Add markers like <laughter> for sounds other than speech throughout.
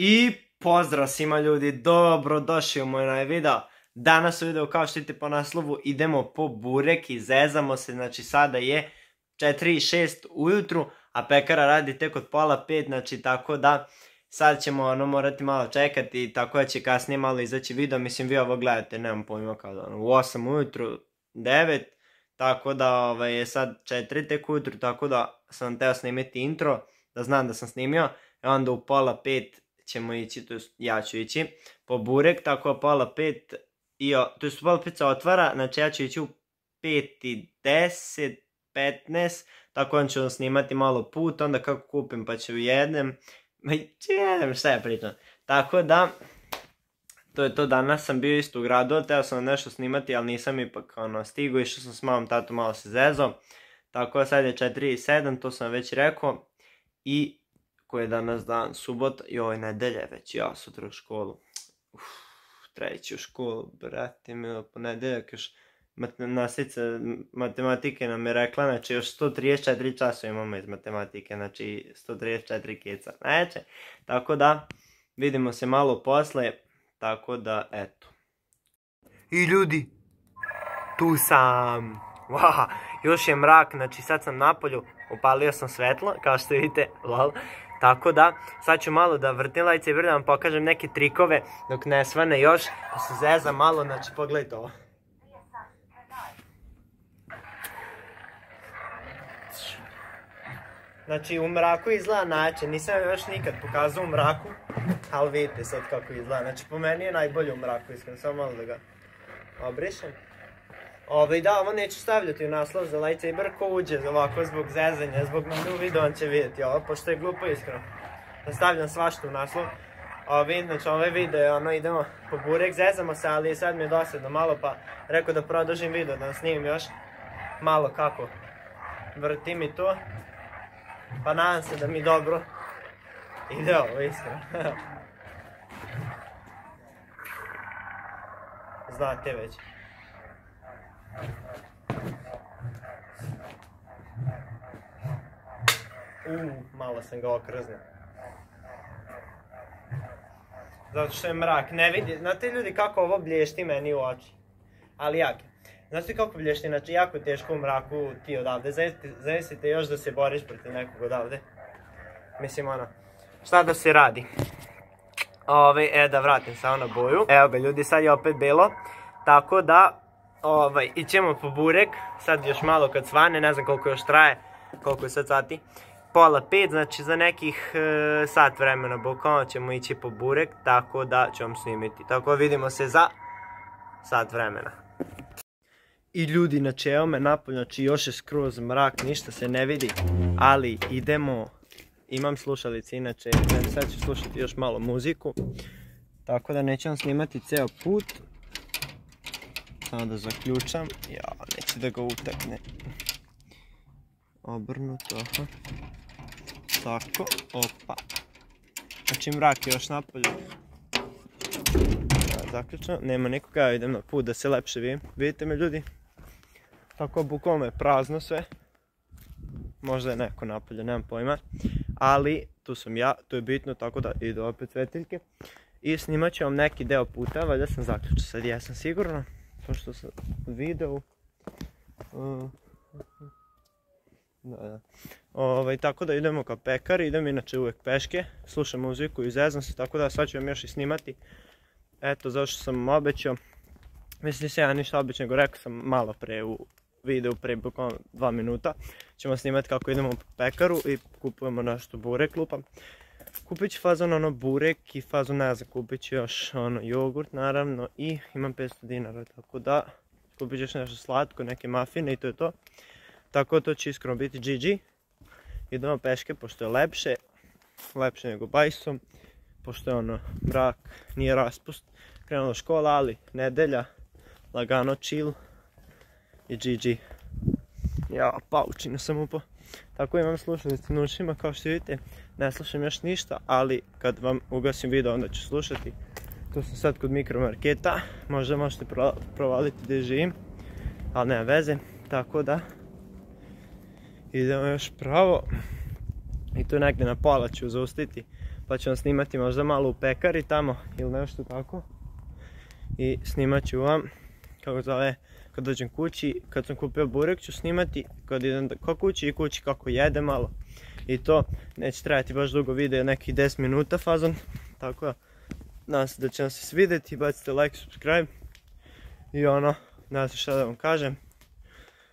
I pozdrav svima ljudi, dobro došli u moj novi video. Danas u videu kao što vidite po naslovu idemo po burek i zezamo se, znači sada je 4.6 ujutru, a pekara radi tek od pola 5, znači tako da sad ćemo ono morati malo čekati, tako da će kasnije malo izaći video, mislim vi ovo gledate, nemam pojma kao da ono, u 8 ujutru, 9, tako da ovaj, je sad 4 tek ujutru, tako da sam teo snimiti intro, da znam da sam snimio, i onda u pola 5 ćemo ići, to ja ću ići po burek, tako pola pet, i, to je pola pet se otvara, znači ja ću ići u pet i deset, petnaest, tako on ću snimati malo put, onda kako kupim pa ću jedem, ma jedem, šta je pričam, tako da, to je to, danas sam bio isto u gradu, teo sam nešto snimati, ali nisam ipak ono, stigo, išao sam s malom tatu malo se zezo, tako sad je 4 i 7, to sam već rekao, i koji je danas dan, subota, joj, nedelje već, ja sutra u školu. Uf, treći u školu, brate, milo, ponedeljak još nastavnica matematike nam je rekla, znači još 134 časa imamo iz matematike, znači 134 keca. Znači, tako da, vidimo se malo posle, tako da, eto. I ljudi, tu sam. Wow, još je mrak, znači sad sam napolju, upalio sam svetlo, kao što vidite, lol. Tako da, sad ću malo da vrtim lajce i da vam pokažem neke trikove dok ne svane još. Da se zeza malo, znači pogledajte ovo. Znači u mraku izgleda način, nisam još nikad pokazao u mraku, ali vidite sad kako izgleda. Znači po meni je najbolje u mraku, iskreno, samo malo da ga obrišem. Ove, da, ovo neću stavljati u naslov za lightsaber ko uđe ovako zbog zezanja, zbog menu video on će vidjeti ovo, pošto je glupo iskreno. Da stavljam svašta u naslov. Ove, znači ovaj video ono idemo po burek, zezamo se, ali sad mi je dosadno malo pa rekao da produžim video, da snimim još malo kako vrtim i to. Pa nadam se da mi dobro ide ovo iskreno. <laughs> Znate već. Uuu, malo sam ga okrznuo. Zato što je mrak, ne vidi, znate ljudi kako ovo blješti meni u oči. Ali jak Znate kako blješti, znači jako teško u mraku ti odavde. Zavisite još da se boriš protiv nekog odavde. Mislim ono, šta da se radi? Ove, e da vratim samo na boju. Evo ga ljudi, sad je opet belo. Tako da, Ovaj, ićemo po burek, sad još malo kad svane, ne znam koliko još traje, koliko je sad sati. Pola pet, znači za nekih e, sat vremena bukvalno ćemo ići po burek, tako da ću vam snimiti. Tako vidimo se za sat vremena. I ljudi, znači evo me napolje, znači još je skroz mrak, ništa se ne vidi, ali idemo, imam slušalice inače, sad ću slušati još malo muziku, tako da neću vam snimati ceo put, samo da zaključam. Ja, neće da ga utakne. Obrnuto, aha. Tako, opa. Znači mrak je još napolju. Zaključam, nema nikoga, ja idem na put da se lepše vidim. Vidite me ljudi? Tako bukvalno je prazno sve. Možda je neko napolje, nemam pojma. Ali tu sam ja, tu je bitno, tako da idu opet svetiljke. I snimat ću vam neki deo puta, valjda sam zaključio sad, jesam sigurno što sam video. Da, da. Ovaj, tako da idemo ka pekari, idem inače uvek peške, slušam muziku i zezam se, tako da sad ću vam još i snimati. Eto, zašto sam obećao. Mislim se ja ništa obećao, nego rekao sam malo pre u videu, pre dva minuta. Ćemo snimati kako idemo po pekaru i kupujemo nešto burek lupam. Kupit ću fazon ono burek i fazon ne znam, kupit ću još ono jogurt naravno i imam 500 dinara tako da kupit ću još nešto slatko, neke mafine i to je to. Tako to će iskreno biti GG. Idemo peške pošto je lepše, lepše nego bajsom, pošto je ono mrak, nije raspust. Krenula škola ali nedelja, lagano chill i GG. Ja, paučinu sam upao. Tako imam slušalice na ušima, kao što vidite, ne slušam još ništa, ali kad vam ugasim video onda ću slušati. Tu sam sad kod mikromarketa, možda možete provaliti gdje živim, ali nema veze, tako da idemo još pravo. I tu negdje na pola ću zaustiti, pa ću vam snimati možda malo u pekari tamo ili nešto tako. I snimat ću vam, kako zove, kad dođem kući, kad sam kupio burek ću snimati, kad idem ko kući i kući kako jede malo. I to neće trajati baš dugo video, nekih 10 minuta fazon, tako da nadam se da će vam se svidjeti, bacite like, subscribe i ono, ne znam šta da vam kažem.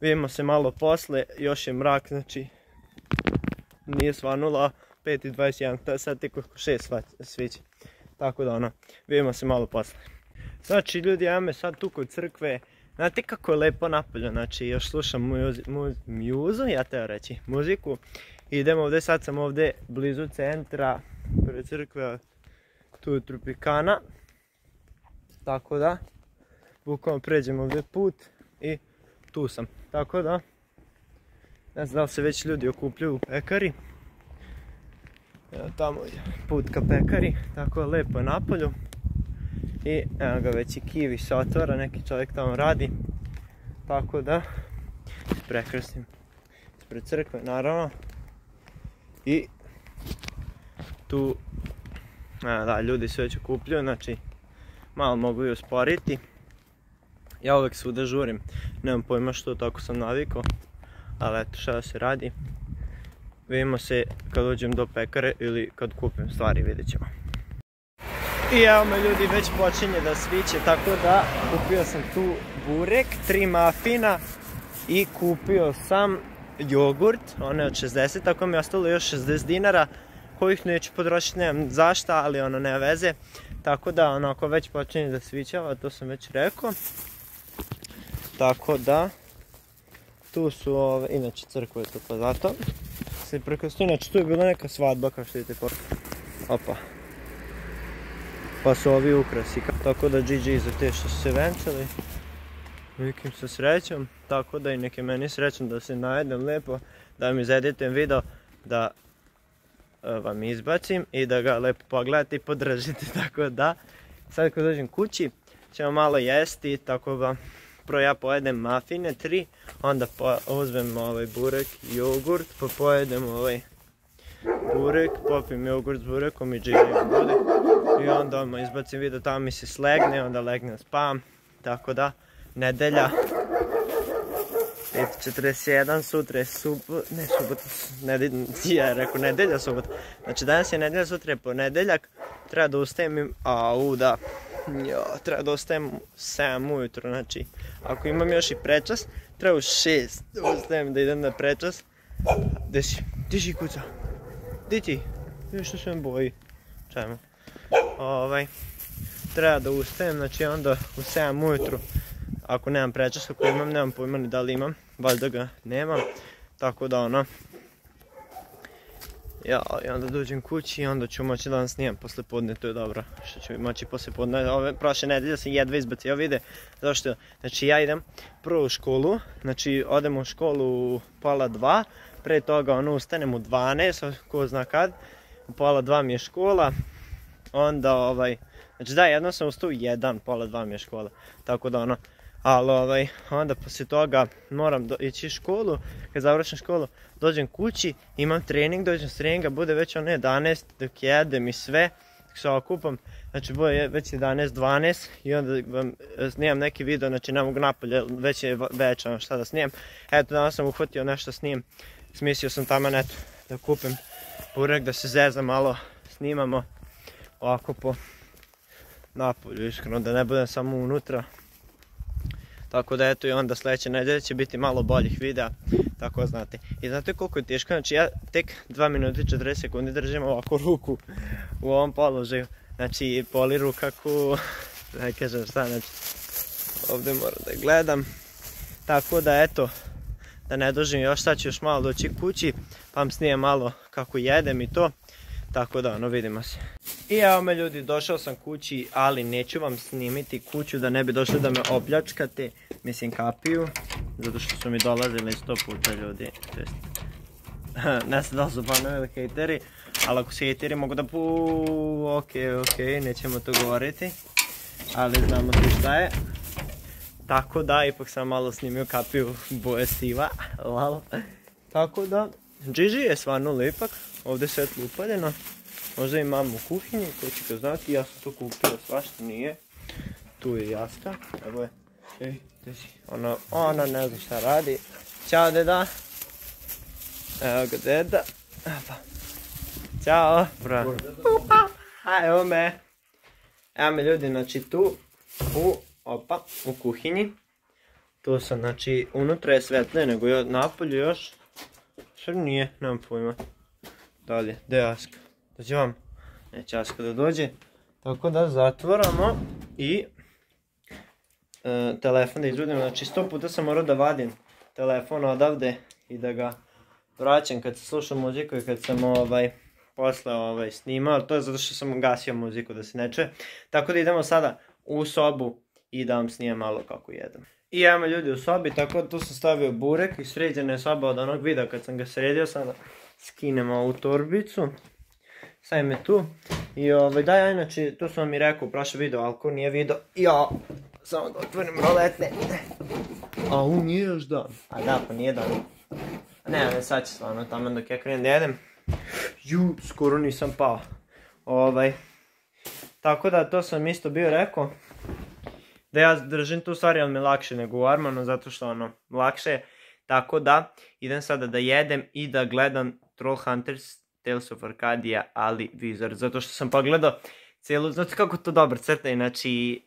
Vidimo se malo posle, još je mrak, znači nije svanula, 5.21, to je sad tek oko 6 sviće. Tako da ono, vidimo se malo posle. Znači ljudi, ja me sad tu kod crkve, znate kako je lepo napolje, znači još slušam muzu, ja teo reći, muziku. Idemo ovdje, sad sam ovdje blizu centra, pred crkve, tu je Tropikana. Tako da, bukvalno pređemo ovdje put i tu sam. Tako da, ne znam da li se već ljudi okupljaju u pekari. Evo tamo je put ka pekari, tako je lepo je napolju. I evo ga već i kivi se otvara, neki čovjek tamo radi. Tako da, prekrstim ispred crkve naravno. I tu, da, ljudi se već okupljaju, znači malo mogu i usporiti. Ja uvijek svuda žurim, nemam pojma što, tako sam navikao. Ali eto šta se radi. Vidimo se kad dođem do pekare ili kad kupim stvari, vidjet ćemo. I evo me ljudi, već počinje da sviće, tako da kupio sam tu burek, tri mafina i kupio sam jogurt, one od 60, tako mi je ostalo još 60 dinara kojih neću potrošiti, nemam zašta, ali ono ne veze. Tako da, onako već počinje da svićava, to sam već rekao. Tako da, tu su ove, inače crkva je to pa zato. Se prekosto, inače tu je bila neka svadba kao što vidite Opa. Pa su ovi ukrasi, tako da GG za te što su se venčali. Vikim sa srećom, tako da i neke meni srećom da se najedem lijepo, da mi izeditujem video, da e, vam izbacim i da ga lepo pogledate i podržite, <laughs> tako da sad kad dođem kući ćemo malo jesti, tako da prvo ja pojedem mafine, tri, onda uzmem ovaj burek, jogurt, pa pojedem ovaj burek, popim jogurt s burekom i dživim bude. I onda odmah izbacim video, tamo mi se slegne, onda legne spam, tako da, nedelja, 5.41, sutra je subot, ne subot, nedelja, <laughs> ja rekao nedelja, subot. Znači danas je nedelja, sutra je ponedeljak, treba da ustajem, au da, jo, treba da ustajem 7 ujutro, znači ako imam još i prečas, treba u 6 da ustajem da idem na prečas. Gdje si? Gdje si kuca? Gdje ti? Još što se me boji. Čajmo. Ovaj, treba da ustajem, znači onda u 7 ujutru. Ako nemam prečas, ako imam, nemam pojma ni da li imam, valjda ga nemam, tako da ono, ja, i onda dođem kući i onda ću moći da vam snimam posle podne, to je dobro, što ću moći posle podne, ove prošle nedelje sam jedva izbacio vide, zašto, znači ja idem prvo u školu, znači odem u školu u pola dva, pre toga ono ustanem u 12, ko zna kad, u pola dva mi je škola, onda ovaj, znači da, jednom sam ustao jedan, pola dva mi je škola, tako da ono, ali ovaj, onda poslije toga moram ići u školu, kad završim školu dođem kući, imam trening, dođem s treninga, bude već ono 11 dok jedem i sve, dok se okupam, znači bude već 11-12 i onda vam e, snimam neki video, znači ne mogu napolje, već je već ono šta da snijem. Eto danas sam uhvatio nešto snijem, smislio sam tamo eto da kupim burek, da se zeza malo, snimamo ovako po napolju, iskreno da ne budem samo unutra. Tako da eto i onda sljedeće nedelje će biti malo boljih videa, tako znate. I znate koliko je teško, znači ja tek 2 minuta i 40 sekundi držim ovako ruku u ovom položaju. Znači poli ruka ku, <laughs> ne kažem šta, znači ovdje moram da gledam. Tako da eto, da ne dužim još sad ću još malo doći kući, pa vam snijem malo kako jedem i to. Tako da ono vidimo se. I evo me ljudi, došao sam kući, ali neću vam snimiti kuću da ne bi došli da me opljačkate, mislim kapiju, zato što su mi dolazili sto puta ljudi, <laughs> ne znam da su ili hejteri, ali ako su hejteri mogu da pu, ok, ok, nećemo to govoriti, ali znamo tu šta je. Tako da, ipak sam malo snimio kapiju boje siva, <laughs> lal. Tako da, GG je stvarno lipak, ovdje sve upaljeno. Možda imam u kuhinji, ko će ga znati, ja sam to kupio, svašta nije. Tu je jaska, evo je. Ej? Ona, ona ne zna šta radi. Ćao deda. Evo ga deda. Apa. Ćao. Bra. A, evo me. Evo me ljudi, znači tu, u, opa, u kuhinji. Tu sam, znači, unutra je svetlije nego napolju još. Sve nije, nemam pojma. Dalje, gdje je Aska? Dođe vam. Neće Aska da dođe. Tako da zatvoramo i e, telefon da. Znači sto puta sam morao da vadim telefon odavde i da ga vraćam kad sam slušao muziku i kad sam ovaj, posle ovaj, snimao. To je zato što sam gasio muziku da se ne čuje. Tako da idemo sada u sobu i da vam snijem malo kako jedem. I imamo ljudi u sobi, tako da tu sam stavio burek i sređena je soba od onog videa kad sam ga sredio. Sada skinemo ovu torbicu. Stavim je tu. I ovaj, da ja inače, tu sam vam i rekao u prošlom videu, ali ko nije video, ja, samo da otvorim roletne. A u nije još dan. A da, pa nije dan. Ne, ne, sad će stvarno tamo dok ja krenem da jedem. Ju, skoro nisam pao. Ovaj. Tako da, to sam isto bio rekao. Da ja držim tu stvari, ali mi je lakše nego u Armanu, zato što ono, lakše je. Tako da, idem sada da jedem i da gledam Trollhunters Tales of Arcadia, ali Wizard, zato što sam pogledao cijelu, znate kako to dobro crta, znači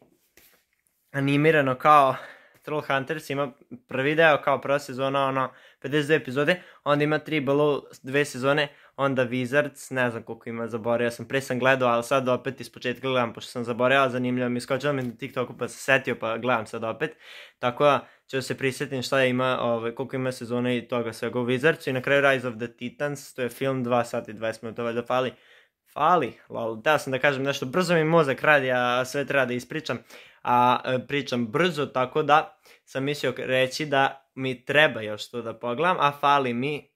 animirano kao Trollhunters ima prvi deo kao prva sezona, ono 52 epizode, onda ima tri below dve sezone, onda Wizards, ne znam koliko ima, zaboravio sam, pre sam gledao, ali sad opet iz početka gledam, pošto sam zaboravio, zanimljivo mi iskočilo mi na TikToku pa se setio pa gledam sad opet, tako da da se prisjetim šta ima, ovaj, koliko ima sezone i toga svega u Wizardsu i na kraju Rise of the Titans, to je film 2 sati i 20 minuta, valjda fali, fali, lol, da sam da kažem nešto, brzo mi mozak radi, a sve treba da ispričam, a e, pričam brzo, tako da sam mislio reći da mi treba još to da pogledam, a fali mi,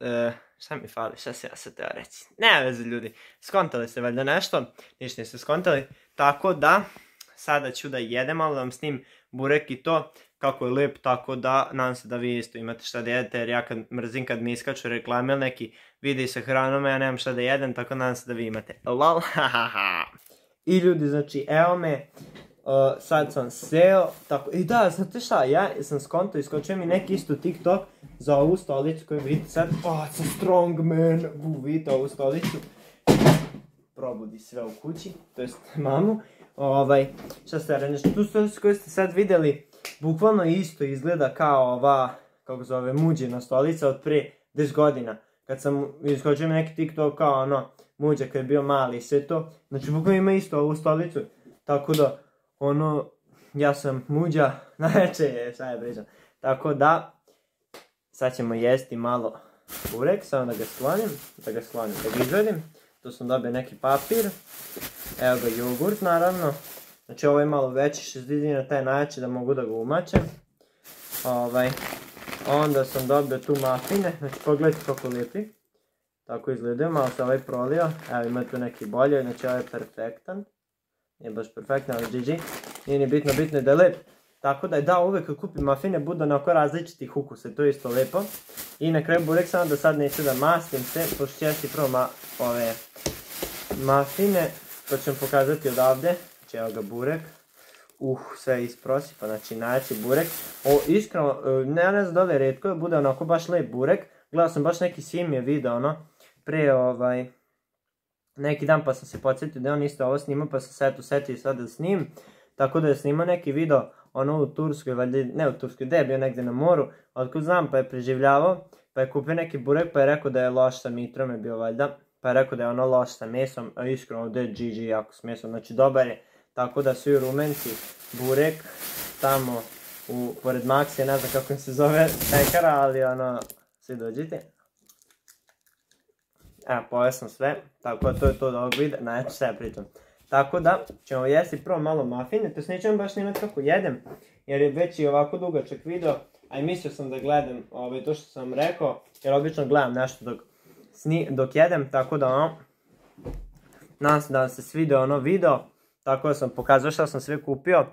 e, šta mi fali, šta se ja sad teo reći, ne veze ljudi, skontali ste valjda nešto, ništa niste skontali, tako da, sada ću da jedem, malo da vam snim burek i to, kako je lep, tako da nadam se da vi isto imate šta da jedete, jer ja kad mrzim kad mi iskaču reklame ili neki videi sa hranom, ja nemam šta da jedem, tako nadam se da vi imate. Lol, <laughs> I ljudi, znači, evo me, uh, sad sam seo, tako, i da, znate šta, ja sam skonto, iskočio mi neki isto TikTok za ovu stolicu koju vidite sad, oh, a strong man, bu, vidite ovu stolicu, probudi sve u kući, to jest mamu, ovaj, šta ste znači, tu stolicu koju ste sad vidjeli, bukvalno isto izgleda kao ova, kako zove, muđena stolica od pre 10 godina. Kad sam iskočio mi neki TikTok kao ono, muđa kad je bio mali i sve to. Znači bukvalno ima isto ovu stolicu. Tako da, ono, ja sam muđa, <laughs> znači, šta je pričam. Tako da, sad ćemo jesti malo burek, samo da ga sklonim, da ga sklonim, da ga izvedim. Tu sam dobio neki papir, evo ga jogurt naravno, Znači ovo je malo veći 60 na taj način da mogu da ga umačem. Ovaj. Onda sam dobio tu mafine, znači pogledajte kako lijepi. Tako izgledaju, malo se ovaj prolio. Evo ima tu neki bolje, znači ovaj je perfektan. Nije baš perfektan, ali GG. Nije ni bitno, bitno je da je lep. Tako da je da uvek kad kupim mafine budu onako različitih ukusa, to je isto lepo. I na kraju burek samo da sad neću da mastim se, pošto ću jesti prvo ove mafine, to ću vam pokazati odavde. Znači evo ga burek. Uh, sve isprosipa, znači najjači burek. O, iskreno, e, ne, ne znam da li je redko, bude onako baš lep burek. Gledao sam baš neki svim je video, ono, pre ovaj, neki dan pa sam se podsjetio da on isto ovo snima, pa sam se eto setio sad da snim. Tako da je snimao neki video, ono u Turskoj, valjda, ne u Turskoj, gdje je bio negdje na moru, otkud znam, pa je preživljavao, pa je kupio neki burek, pa je rekao da je loš sa mitrom, je bio valjda, pa je rekao da je ono loš sa mesom, a iskreno ovdje je GG jako s mesom, znači dobar je, tako da svi rumenci, burek, tamo, u, pored Maksije, ne znam kako im se zove pekara, ali ono, svi dođite. Evo, pojeo sam sve, tako da to je to od ovog videa, znači sve pričam. Tako da, ćemo jesti prvo malo mafine, to nećemo baš snimati kako jedem, jer je već i ovako dugačak video, a i mislio sam da gledam ovaj, to što sam rekao, jer obično gledam nešto dok, sni, dok jedem, tako da ono, nadam se da se svidio ono video, tako da sam pokazao šta sam sve kupio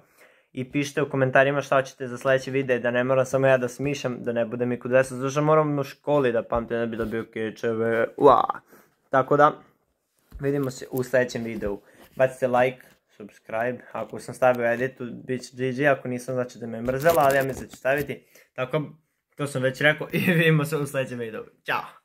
i pišite u komentarima šta ćete za sljedeći video, da ne moram samo ja da smišam, da ne bude mi kod vesa, što moram u školi da pamtim, ne bi dobio kečeve, Tako da, Vidimo se u sljedećem videu. Bacite like, subscribe, ako sam stavio editu, bit će GG, ako nisam znači da me mrzela, ali ja mislim da ću staviti. Tako, to sam već rekao i <laughs> vidimo se u sljedećem videu. Ćao!